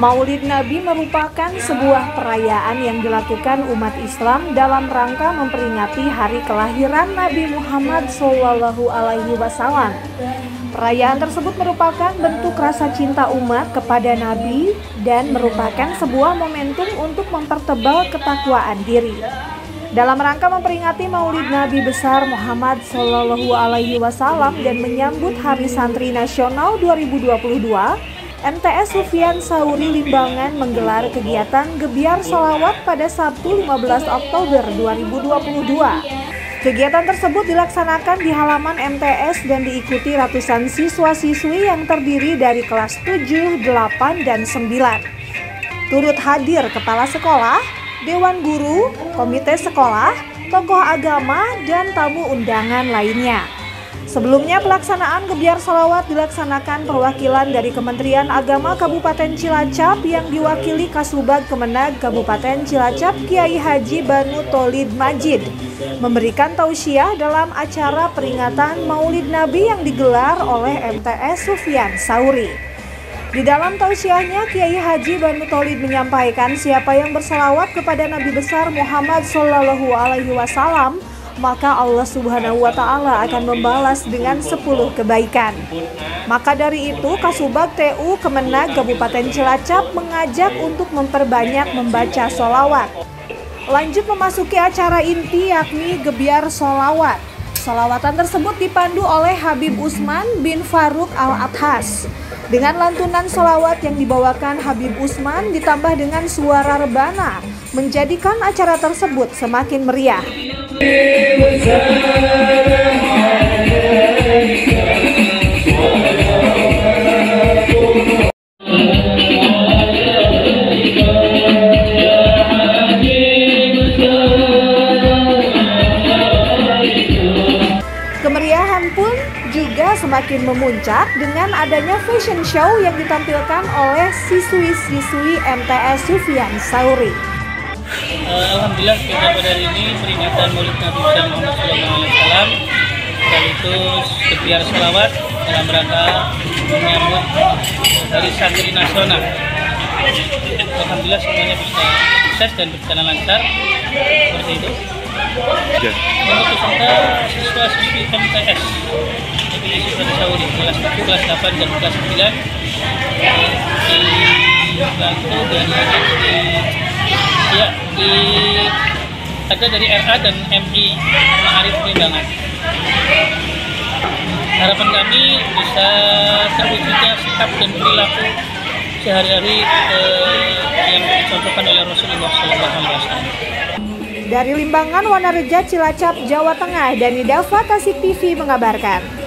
Maulid Nabi merupakan sebuah perayaan yang dilakukan umat Islam dalam rangka memperingati hari kelahiran Nabi Muhammad SAW. Perayaan tersebut merupakan bentuk rasa cinta umat kepada Nabi dan merupakan sebuah momentum untuk mempertebal ketakwaan diri. Dalam rangka memperingati Maulid Nabi besar Muhammad SAW dan menyambut Hari Santri Nasional 2022, MTS Sufyan Sauri Limbangan menggelar kegiatan Gebiar Solawat pada Sabtu 15 Oktober 2022. Kegiatan tersebut dilaksanakan di halaman MTS dan diikuti ratusan siswa-siswi yang terdiri dari kelas 7, 8, dan 9. Turut hadir kepala sekolah, dewan guru, komite sekolah, tokoh agama, dan tamu undangan lainnya. Sebelumnya pelaksanaan gebiar salawat dilaksanakan perwakilan dari Kementerian Agama Kabupaten Cilacap yang diwakili Kasubag Kemenag Kabupaten Cilacap Kiai Haji Banu Tolid Majid memberikan tausiah dalam acara peringatan Maulid Nabi yang digelar oleh MTS Sufyan Sauri. Di dalam tausiahnya, Kiai Haji Banu Tolid menyampaikan siapa yang bersalawat kepada Nabi besar Muhammad Sallallahu Alaihi Wasallam maka Allah Subhanahu wa taala akan membalas dengan 10 kebaikan. Maka dari itu Kasubag TU Kemenag Kabupaten Cilacap mengajak untuk memperbanyak membaca solawat. Lanjut memasuki acara inti yakni gebiar solawat. Solawatan tersebut dipandu oleh Habib Usman bin Faruk Al-Athas. Dengan lantunan solawat yang dibawakan Habib Usman ditambah dengan suara rebana, menjadikan acara tersebut semakin meriah. Kemeriahan pun juga semakin memuncak dengan adanya fashion show yang ditampilkan oleh siswi-siswi MTS Sufyan Sauri. Uh, Alhamdulillah kita pada hari ini peringatan Maulid Nabi Muhammad SAW sekaligus kebiar selawat dalam rangka menyambut Hari Santri Nasional. Alhamdulillah semuanya bisa sukses dan berjalan lancar seperti itu. Ya. Untuk peserta siswa-siswi MTS jadi siswa Saudi kelas 1, kelas 8 dan kelas 9 dibantu dari Ya, di ada dari RA dan MI Ma'arif Limbangan. Harapan kami bisa terwujudnya sikap dan perilaku sehari-hari eh, yang dicontohkan oleh Rasulullah SAW. Dari Limbangan, Wanareja, Cilacap, Jawa Tengah, Dani Dava, Tasik TV mengabarkan.